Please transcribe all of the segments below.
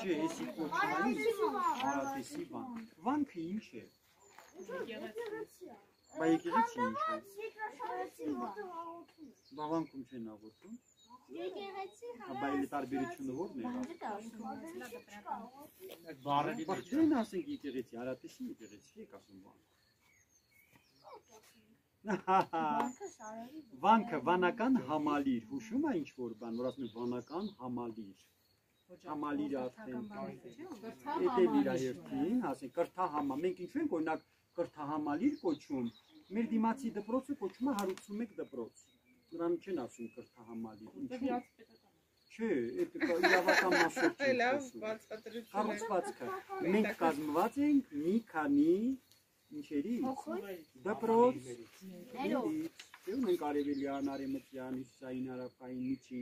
Չէ, էսի կոչմային հարատեսի բան։ Վանքը ինչ է։ Բա եկեղեցի ինչ է։ Բա վանքում չեն աղոթում։ Բա էլի տարբերությունը ո՞րն է։ Բարը Բա դեն ասենք եկեղեցի, հարատեսի եկեղեցի եք ասում բան։ Վանքը վանական համալիր, հուշում է ինչ որ բան, որ ասում են վանական համալիր։ Համալիրը արդեն էլ իր երթին, ասենք կրթահամա, մենք ինչու ենք օրինակ կրթահամալիր կոչում, մեր դիմացի դպրոցը կոչում է 181 դպրոց։ Նրան չեն ասում կրթահամալիր։ Ինչու՞։ Չէ, այդ իրավական մասով չի։ Լավ, բացատրություն Կառուցվածքը։ Մենք կազմված ենք մի քանի ինչերի դպրոց, ներից, դե ունենք արևելյան, արևմտյան, հյուսիսային, հարավային, միջին։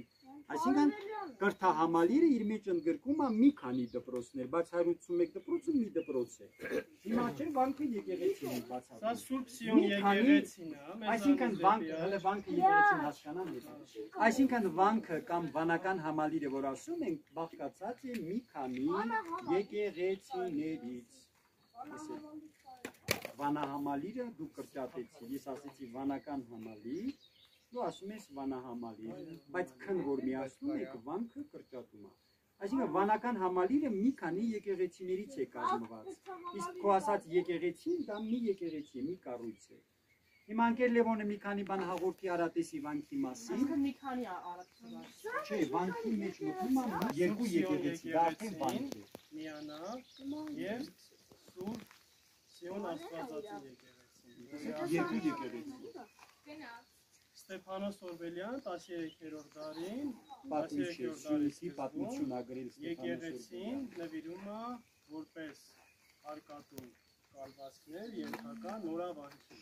Այսինքն կրթահամալիրը իր մեջ ընդգրկում է մի քանի դպրոցներ, բայց 181 դպրոցը մի դպրոց է։ Հիմա չէ վանքը եկեղեցին է Սա բացառում։ Սուրբ Սիոն եկեղեցին է, մեզ Այսինքն դեպի հələ վանքը եկեղեցին հասկանան եթե։ Այսինքն վանքը կամ վանական համալիրը, որ ասում ենք, բաղկացած է մի քանի եկեղեցիներից։ Ասել վանահամալիրը դու կրճատեցի, ես ասեցի վանական համալիր, դու ասում ես վանահամալիր, բայց քն որ միացնում եք վանքը կրճատում է։ Այսինքն վանական համալիրը մի քանի եկեղեցիներից է կազմված։ Իսկ քո ասած եկեղեցին դա մի եկեղեցի մի կառույց է։ Հիմա անկեր Լևոնը մի քանի բան հաղորդի Արատեսի վանքի մասին։ Այսինքն մի քանի արարքություն է։ Չէ, վանքի մեջ մտնում է երկու եկեղեցի, դա արդեն վանք է։ միանա եւ Սուրբ Սիոն Աստվածածին եկեղեցին։ Երկու եկեղեցի։ Ստեփանոս Օրբելյան 13-րդ դարին Պատմիչ Սյունիսի պատմություն ագրել եկեղեցին նվիրում է որպես արկատուն կալվածքներ ենթակա նորավանքի։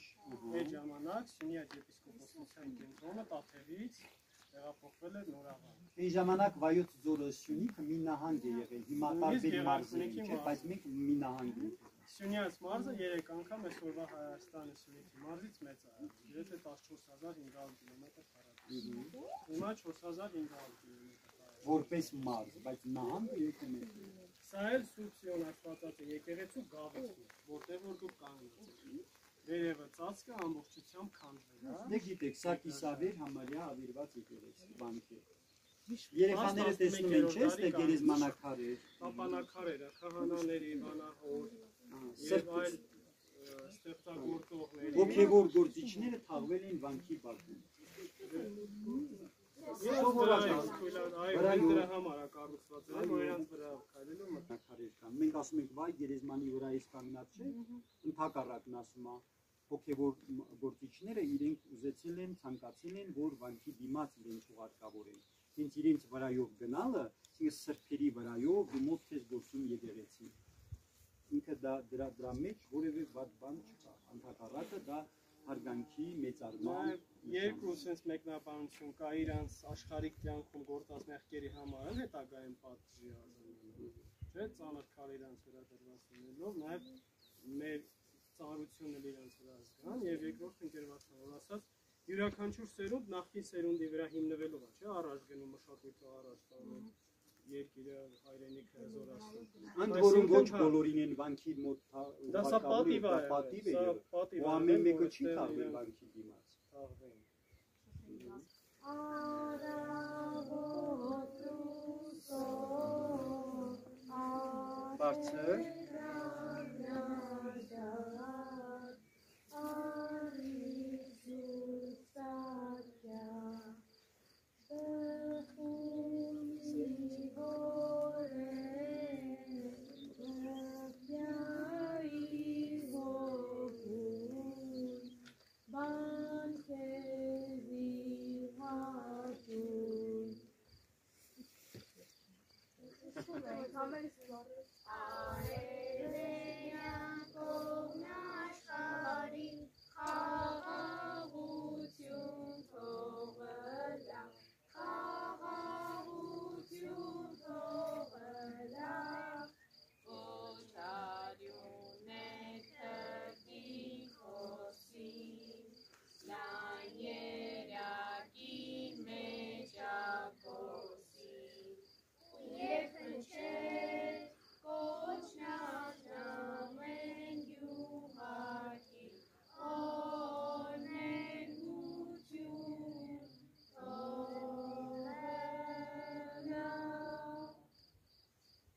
Այդ ժամանակ Սյունի եպիսկոպոսության կենտրոնը Տաթևից տեղափոխվել էր նորավանք։ Այն ժամանակ վայոց ձորը Սյունիքը մի նահանգ է եղել։ Հիմա տարբեր մարզեր չէ, բայց մենք մի նահանգ ենք։ Սյունյաց մարզը 3 անգամ այսօրվա Հայաստանը Սյունիքի մարզից մեծ է։ Գրեթե 14500 կիլոմետր քառակուսի։ Հիմա 4500 կիլոմետր Որպես մարզ, բայց նահանգը եկում է։ Սա էլ Սուրբ Սիոն Աստվածածը եկեղեցու գավաթն է, որտեղ որ դուք կանգնած եք։ Վերևը ծածկը ամբողջությամբ քանդվել է։ Դե գիտեք, սա կիսավեր համարյա ավիրված եկեղեցի բանք է։ Երեխաները տեսնում են, չէ՞, ստե գերեզմանակար է։ Տապանակարերը, քահանաների, վանահոր եւ այլ ստեղծագործողների։ ոգևոր գործիչները թաղվել են վանքի բակում։ մենք ասում ենք, վայ, գերեզմանի վրա էս կանգնած չէ, ընդհակառակն ասում է, հոգևոր գործիչները իրենք ուզեցել են, ցանկացել են, որ վանքի դիմաց իրենց ուղարկավորեն։ Հենց իրենց վրայով գնալը, իսկ սրբերի վրայով մոտ ես գործում եկեղեցի։ Ինքը դա դրա դրա մեջ որևէ վատ բան չկա։ Ընդհակառակը դա հարգանքի մեծարման երկու sense մեկնաբանություն կա իրանց աշխարհիկ կյանքում գործած մեղքերի համար, էլ հետագայում պատժի ազնվելու։ Չէ, ծանր քար իրանց վրա դրված լինելով, նաև մեր ծանրությունը իրանց վրա զգան եւ երկրորդ ընկերվածան որ ասած յուրաքանչյուր սերունդ նախկին սերունդի վրա հիմնվելով է, չէ, առաջ գնում մշակույթը առաջ տանում երկիրը հայրենիքը զորացնում։ Ընդ որում ոչ բոլորին են վանքի մոտ Դա սա պատիվ է, պատիվ է է, ամեն մեկը չի թաղվել վանքի դիմաց։ թաղվեն։ Բարձր